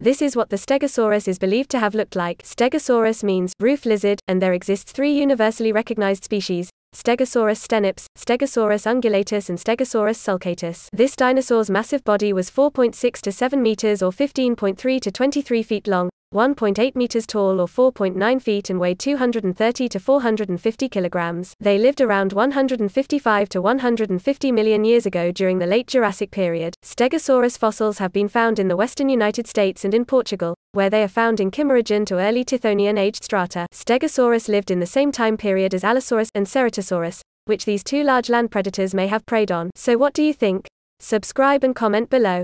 This is what the Stegosaurus is believed to have looked like. Stegosaurus means roof lizard, and there exists three universally recognized species, Stegosaurus stenops, Stegosaurus ungulatus and Stegosaurus sulcatus. This dinosaur's massive body was 4.6 to 7 meters or 15.3 to 23 feet long, 1.8 meters tall or 4.9 feet and weighed 230 to 450 kilograms. They lived around 155 to 150 million years ago during the late Jurassic period. Stegosaurus fossils have been found in the western United States and in Portugal, where they are found in Kimmeridgian to early Tithonian aged strata. Stegosaurus lived in the same time period as Allosaurus and Ceratosaurus, which these two large land predators may have preyed on. So what do you think? Subscribe and comment below.